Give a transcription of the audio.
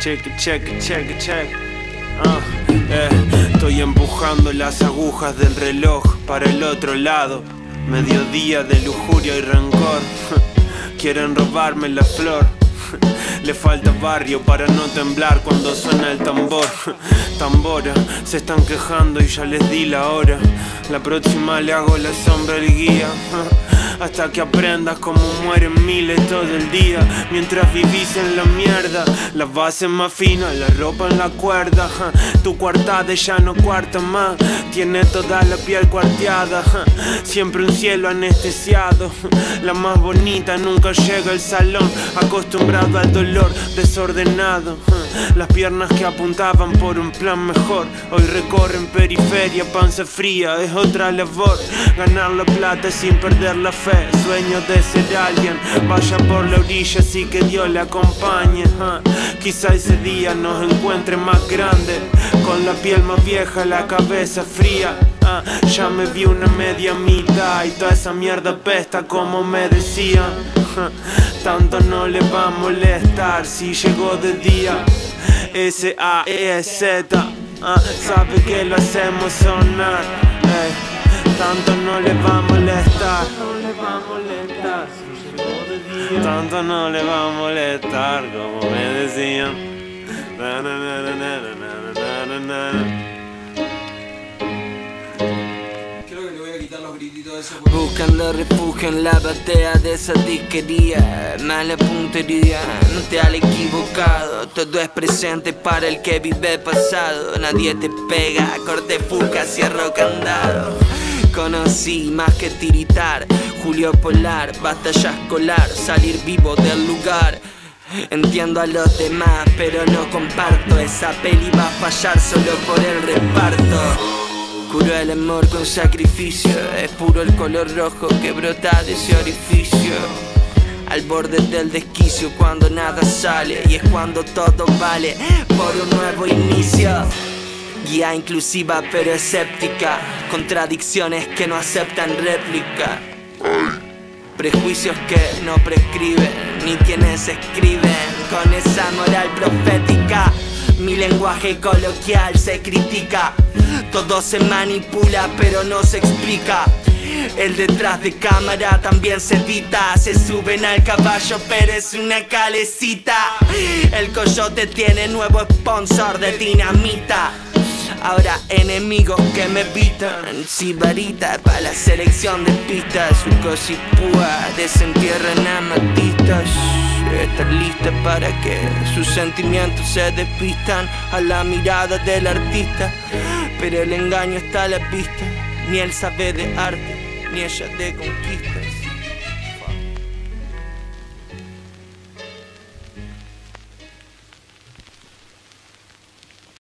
Check, check, check, check. Ah, eh, estoy empujando las agujas del reloj para el otro lado. Mediodía de lujuria y rencor. Quieren robarme la flor. Le falta barrio para no temblar cuando suena el tambor. Tambora, se están quejando y ya les di la hora. La próxima le hago la sombra al guía. Hasta que aprendas cómo mueren miles todo el día. Mientras vivís en la mierda La base más fina, la ropa en la cuerda Tu cuartada ya no cuarta más Tiene toda la piel cuarteada Siempre un cielo anestesiado La más bonita nunca llega al salón Acostumbrado al dolor desordenado Las piernas que apuntaban por un plan mejor Hoy recorren periferia, panza fría Es otra labor. Ganar la plata sin perder la fe Sueño de ser alguien. Vaya por la orilla así que Dios le acompañe Quizá ese día nos encuentre más grande Con la piel más vieja, la cabeza fría Ya me vi una media mitad Y toda esa mierda pesta como me decían Tanto no le va a molestar si llegó de día. S-A-E-Z Sabe que lo hacemos sonar tanto no le va a molestar. Tanto no le va a molestar como me decían. Buscando refugio en la batea de esa disquería. Mala puntería, no te has equivocado. Todo es presente para el que vive pasado. Nadie te pega, corte fuga, cierro candado Conocí más que tiritar. Julio Polar, batalla escolar Salir vivo del lugar. Entiendo a los demás, pero no comparto. Esa peli va a fallar solo por el reparto. Curo el amor con sacrificio Es puro el color rojo que brota de ese orificio. Al borde del desquicio cuando nada sale Y es cuando todo vale por un nuevo inicio Guía inclusiva pero escéptica. Contradicciones que no aceptan réplica. Prejuicios que no prescriben Ni quienes escriben. Con esa moral profética Mi lenguaje coloquial se critica. Todo se manipula pero no se explica. El detrás de cámara también se edita. Se suben al caballo pero es una calecita. El coyote tiene nuevo sponsor de dinamita Ahora enemigos que me evitan Sibarita para la selección de pistas. Su cosipúa desentierran amatistas. Estar lista para que sus sentimientos se despistan A la mirada del artista. Pero el engaño está a la vista. Ni él sabe de arte, ni ella de conquistas